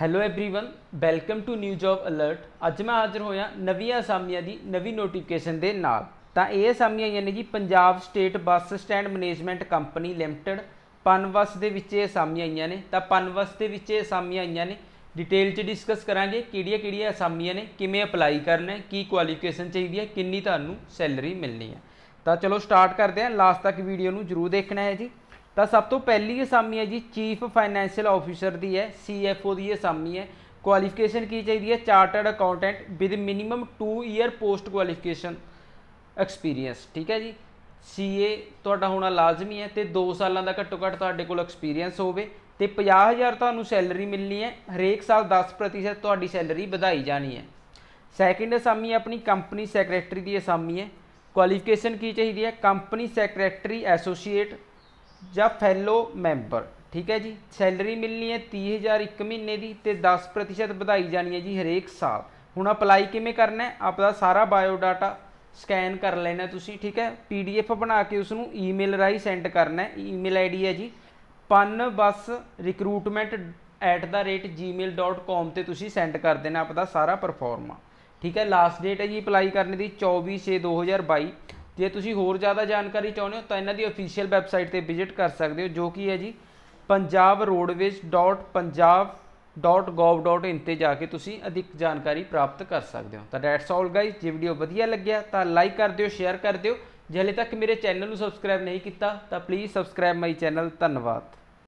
hello everyone welcome to new job alert ਅੱਜ ਮੈਂ ਹਾਜ਼ਰ ਹੋਇਆ ਨਵੀਆਂ ਅਸਾਮੀਆਂ ਦੀ ਨਵੀਂ ਨੋਟੀਫਿਕੇਸ਼ਨ ਦੇ ਨਾਲ ਤਾਂ ਇਹ ਅਸਾਮੀਆਂ ਆਈਆਂ ਨੇ ਜੀ Punjab state bus stand management company limited Punbus ਦੇ ਵਿੱਚ ਇਹ ਅਸਾਮੀਆਂ ਆਈਆਂ ਨੇ ਤਾਂ ਪਨਵਸ ਦੇ ਵਿੱਚ ਇਹ ਅਸਾਮੀਆਂ ਆਈਆਂ ਨੇ ਡਿਟੇਲ 'ਚ ਡਿਸਕਸ ਕਰਾਂਗੇ ਕਿਹੜੀਆਂ ਕਿਹੜੀਆਂ ਅਸਾਮੀਆਂ ਨੇ ਕਿਵੇਂ ਅਪਲਾਈ ਕਰਨਾ ਹੈ ਕੀ ਕੁਆਲੀਫਿਕੇਸ਼ਨ ਚਾਹੀਦੀ ਹੈ ਕਿੰਨੀ ਤੁਹਾਨੂੰ ਸੈਲਰੀ ਮਿਲਣੀ ਹੈ ਤਾਂ ਚਲੋ ਸਟਾਰਟ ਕਰਦੇ ਹਾਂ ਲਾਸਟ ਤੱਕ ਵੀਡੀਓ ਨੂੰ ਜਰੂਰ ਦੇਖਣਾ ਹੈ ਜੀ ਤਾਂ ਸਭ ਤੋਂ ਪਹਿਲੀ ਅਸਾਮੀ ਹੈ ਜੀ ਚੀਫ ਫਾਈਨੈਂਸ਼ੀਅਲ ਆਫੀਸਰ ਦੀ ਹੈ ਸੀਐਫਓ ਦੀ ਅਸਾਮੀ ਹੈ। ਕੁਆਲੀਫਿਕੇਸ਼ਨ ਕੀ ਚਾਹੀਦੀ ਹੈ? Chartered accountant with minimum 2 year post qualification experience ਠੀਕ ਹੈ ਜੀ? ਸੀਏ ਤੁਹਾਡਾ ਹੋਣਾ ਲਾਜ਼ਮੀ ਹੈ ਤੇ 2 ਸਾਲਾਂ ਦਾ ਘੱਟੋ ਘੱਟ ਤੁਹਾਡੇ ਕੋਲ ਐਕਸਪੀਰੀਅੰਸ ਹੋਵੇ ਤੇ 50000 ਤੁਹਾਨੂੰ ਸੈਲਰੀ ਮਿਲਣੀ ਹੈ, ਹਰੇਕ ਸਾਲ 10% ਤੁਹਾਡੀ ਸੈਲਰੀ ਵਧਾਈ ਜਾਣੀ ਹੈ। ਸੈਕਿੰਡ ਅਸਾਮੀ ਆਪਣੀ ਕੰਪਨੀ ਸੈਕਟਰੀ ਦੀ ਅਸਾਮੀ ਹੈ। ਕੁਆਲੀਫਿਕੇਸ਼ਨ ਕੀ ਚਾਹੀਦੀ ਹੈ? ਕੰਪਨੀ ਸੈਕਟਰੀ ਐਸੋਸੀਏਟ ਜਾਂ ਫੈਲੋ ਮੈਂਬਰ ਠੀਕ ਹੈ ਜੀ? ਸੈਲਰੀ ਮਿਲਣੀ ਹੈ 30000 ਇੱਕ ਮਹੀਨੇ ਦੀ ਤੇ 10% ਵਧਾਈ ਜਾਣੀ ਹੈ ਜੀ ਹਰੇਕ ਸਾਲ। ਹੁਣ ਅਪਲਾਈ ਕਿਵੇਂ ਕਰਨਾ ਹੈ? ਆਪਦਾ ਸਾਰਾ ਬਾਇਓ ਡਾਟਾ ਸਕੈਨ ਕਰ ਲੈਣਾ ਤੁਸੀਂ, ਠੀਕ ਹੈ? ਪੀਡੀਐਫ ਬਣਾ ਕੇ ਉਸ ਨੂੰ ਈਮੇਲ ਰਾਹੀਂ ਸੈਂਡ ਕਰਨਾ ਹੈ। ਈਮੇਲ ਆਈਡੀ ਹੈ ਜੀ panbusrecruitment@gmail.com ਤੇ ਤੁਸੀਂ ਸੈਂਡ ਕਰ ਦੇਣਾ ਆਪਦਾ ਸਾਰਾ ਪਰਫਾਰਮਾ ਠੀਕ ਹੈ? ਲਾਸਟ ਡੇਟ ਹੈ ਜੀ ਅਪਲਾਈ ਕਰਨ ਦੀ 24/6/2022 ਜੇ ਤੁਸੀਂ ਹੋਰ ਜ਼ਿਆਦਾ ਜਾਣਕਾਰੀ ਚਾਹੁੰਦੇ ਹੋ ਤਾਂ ਇਹਨਾਂ ਦੀ ਅਫੀਸ਼ੀਅਲ ਵੈਬਸਾਈਟ ਤੇ ਵਿਜ਼ਿਟ ਕਰ ਸਕਦੇ ਹੋ, ਜੋ ਕਿ ਹੈ ਜੀ punjabroadways.punjab.gov.in ਤੇ ਜਾ ਕੇ ਤੁਸੀਂ ਅਧਿਕ ਜਾਣਕਾਰੀ ਪ੍ਰਾਪਤ ਕਰ ਸਕਦੇ ਹੋ। ਤਾਂ ਦੈਟਸ ਆਲ ਗਾਇਸ ਜੇ ਵੀਡੀਓ ਵਧੀਆ ਲੱਗਿਆ ਤਾਂ ਲਾਈਕ ਕਰ ਦਿਓ ਸ਼ੇਅਰ ਕਰ ਦਿਓ। ਜੇ ਹਲੇ ਤੱਕ ਮੇਰੇ ਚੈਨਲ ਨੂੰ ਸਬਸਕ੍ਰਾਈਬ ਨਹੀਂ ਕੀਤਾ ਤਾਂ ਪਲੀਜ਼ ਸਬਸਕ੍ਰਾਈਬ ਮਾਈ ਚੈਨਲ ਧੰਨਵਾਦ।